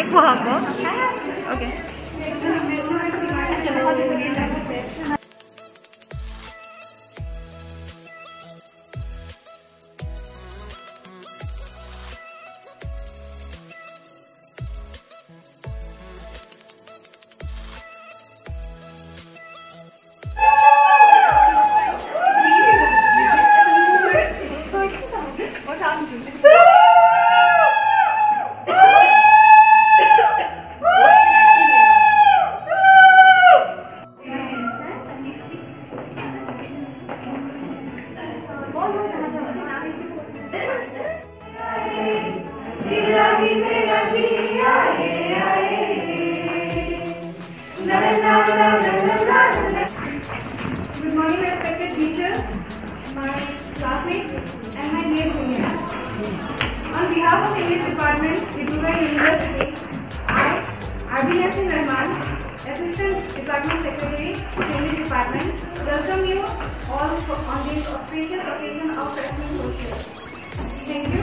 짧고 하고 아, 오케이. Good morning, respected teachers, my classmates, and my dear juniors. On behalf of English Department, Dibrugarh University, I, Abhinashri Rahman, Assistant Department Secretary, English Department, welcome you all for- on this auspicious occasion of Freshman Social. Thank you.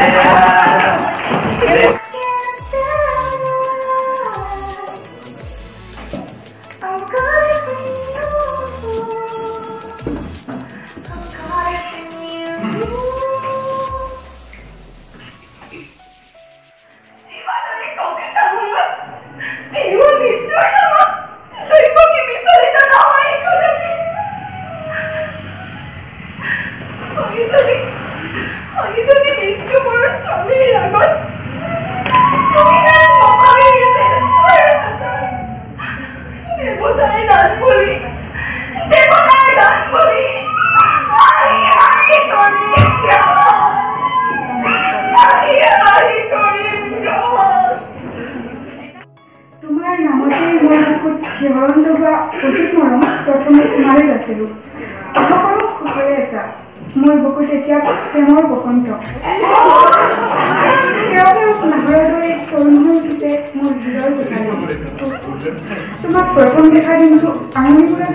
যে উচিত মৰম প্ৰথমে তোমাৰে গাইছিলোঁ সকলো সুখৰে আছা মই বকু তেতিয়া প্ৰেমৰ বসন্ত নাহৰৰ দৰে তৰুণ হৈ উঠিছে মোৰ জীৱৰ কথা তোমাক প্ৰথম দেখা দিনটো আঙুলি কৰা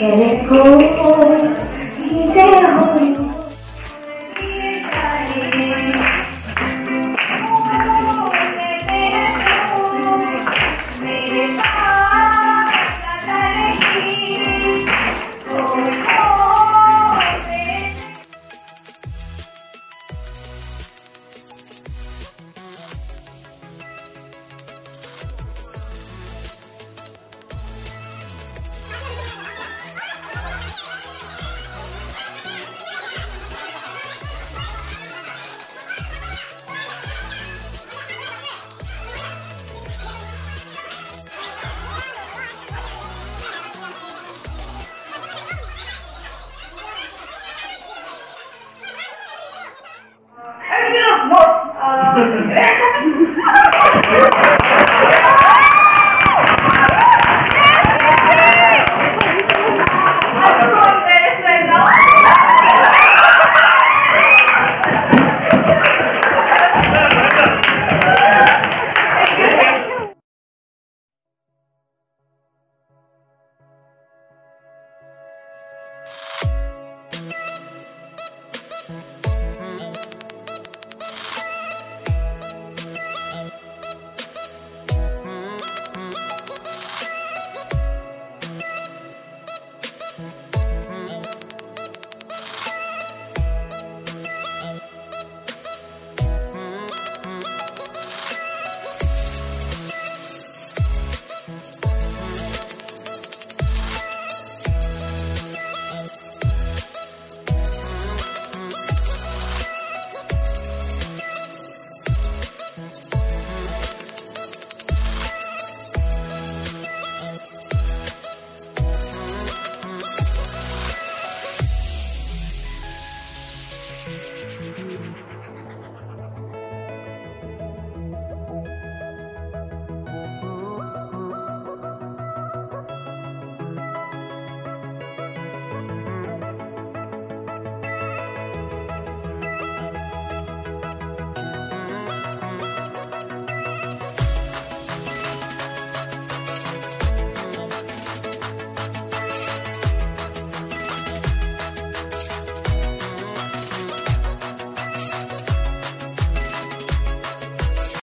Can it go?